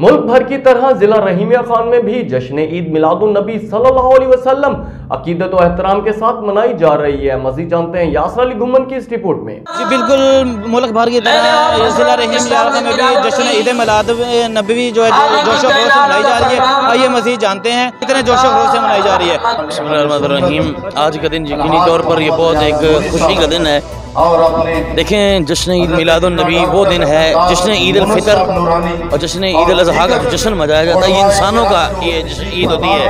मुल्क भर की तरह जिला रहीमिया खान में भी जश्न ईद मिलादुन नबी सल्लल्लाहु अलैहि वसल्लम अकीदत और एहतराम के साथ मनाई जा रही है। मजीद जानते हैं यासर अली घुमन की इस रिपोर्ट में। जी बिल्कुल मुल्क भर की तरह जिला रहीम इलाके में भी जश्न ईद मिलाद नबी जो है जोशो खरोश से मनाई जा रही है। आइए मजीद जानते हैं कितने जोशो खरोश से मनाई जा रही है। आज का दिन यकीनी तौर पर ये बहुत एक खुशी का दिन है। देखें जश्न ईद मिलादुलनबी वो दिन है जश्न ईद फितर और जश्न ईद अजहा का जश्न मनाया जाता है। ये इंसानों का ये ईद होती है।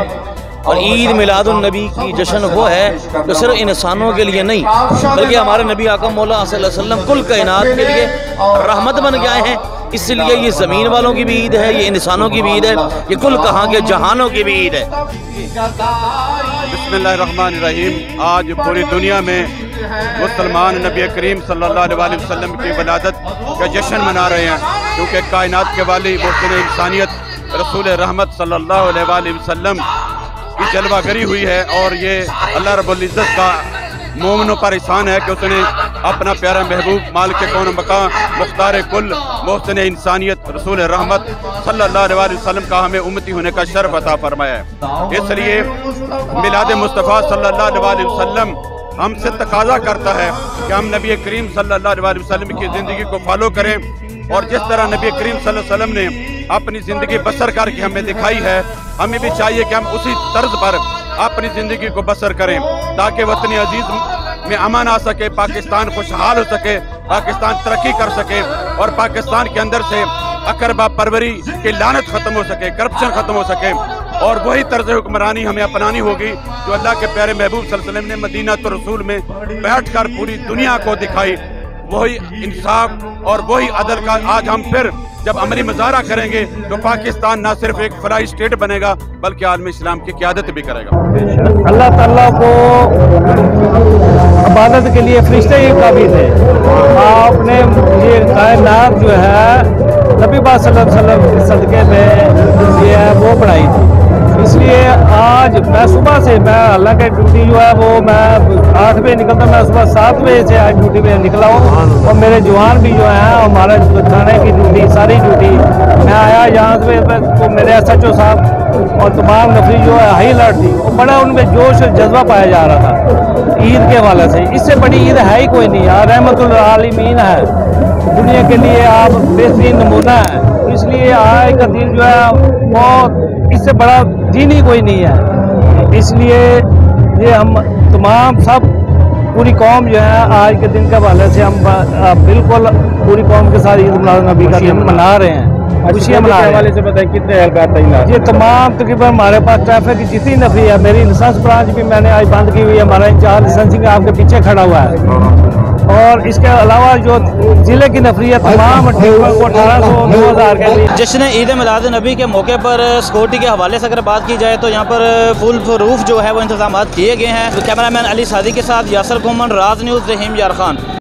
और ईद मिलादुलनबी की जश्न वो है जो सिर्फ़ इंसानों के लिए नहीं बल्कि हमारे नबी आकम मौला वसल्लम कुल कायनात के लिए रहमत बन गए हैं। इसलिए ये ज़मीन वालों की भी ईद है ये इंसानों की भी ईद है ये कुल कहाँ के जहानों की भी ईद है। रहीम आज पूरी दुनिया में मुसलमान नबी करीम सल्लल्लाहु अलैहि वसल्लम की वलादत का जश्न मना रहे हैं, क्योंकि कायनात के वाली मुस्लिम इंसानियत, रसूल रहमत सल्लल्लाहु अलैहि वसल्लम की हुई है और ये अल्लाह रबुल्ज़त का मोमनों पर एहसान है कि उसने अपना प्यारा महबूब माल के कौन मकान मुख्तार कुल, मोहसिन इंसानियत, रसूल रहमत सल्लल्लाहु अलैहि वसल्लम का हमें उम्मती होने का शर्फ अता फरमाया है। इसलिए मिलाद मुस्तफ़ा अलैहि वसल्लम हमसे तकाजा करता है कि हम नबी करीम सल्लल्लाहु अलैहि वसल्लम की ज़िंदगी को फॉलो करें। और जिस तरह नबी करीम सल्लल्लाहु अलैहि वसल्लम ने अपनी ज़िंदगी बसर करके हमें दिखाई है, हमें भी चाहिए कि हम उसी तर्ज पर अपनी ज़िंदगी को बसर करें, ताकि वतनी अज़ीज़ में अमन आ सके, पाकिस्तान खुशहाल हो सके, पाकिस्तान तरक्की कर सके, और पाकिस्तान के अंदर से अकरबा परवरी की लानत ख़त्म हो सके, करप्शन ख़त्म हो सके। और वही तर्ज हुक्मरानी हमें अपनानी होगी जो अल्लाह के प्यारे महबूब वसल्लम ने मदीना तो रसूल में बैठ कर पूरी दुनिया को दिखाई। वही इंसाफ और वही अदल का आज हम फिर जब अमली मजारा करेंगे तो पाकिस्तान न सिर्फ़ एक फलाई स्टेट बनेगा, बल्कि आलम इस्लाम की क्यादत भी करेगा। अल्लाह ताला को इबादत के लिए फरिश्ते ही काबिल थे आपने ये कायनात जो है, नबी वसल्लम के सदक़े में ये है, वो बढ़ाई थी। इसलिए आज मैं सुबह से मैं हालाँकि ड्यूटी जो है वो मैं आठ बजे निकलता मैं सुबह सात बजे से आज ड्यूटी पे निकला हूँ। और मेरे जवान भी जो है हमारे थाने की ड्यूटी सारी ड्यूटी मैं आया यहाँ से तो मेरे एस एच ओ साहब और तमाम नफरी जो है हाई अलर्ट थी। वो बड़ा उनमें जोश और जज्बा पाया जा रहा था, ईद के हवाले से। इससे बड़ी ईद है ही कोई नहीं, यार रहमतुल्लामीन है। दुनिया के लिए आप बेहतरीन नमूना है। इसलिए आज का दिन जो है बहुत इससे बड़ा दिन ही कोई नहीं है। इसलिए ये हम तमाम सब पूरी कौम जो है आज के दिन के हवाले से हम बिल्कुल पूरी कौम के साथ ईद नबी का दिन मना रहे हैं। अच्छा, खुशियाँ मना रहे से बताए कितने ये तमाम तकरीबन हमारे पास ट्रैफ़िक की जितनी नफरी है मेरी लाइसेंस ब्रांच भी मैंने आज बंद की हुई है हमारा इंचार्ज लाइसेंसिंग आपके पीछे खड़ा हुआ है। और इसके अलावा जो ज़िले की नफरी है तमाम अठारह सौ दो हज़ार के जश्न ईद मिलाद नबी के मौके पर सिक्योरिटी के हवाले से अगर बात की जाए तो यहाँ पर फुल प्रूफ जो है वो इंतज़ाम किए गए हैं। कैमरा मैन अली सादी के साथ यासर कोमन, राज न्यूज़, रहीम यार खान।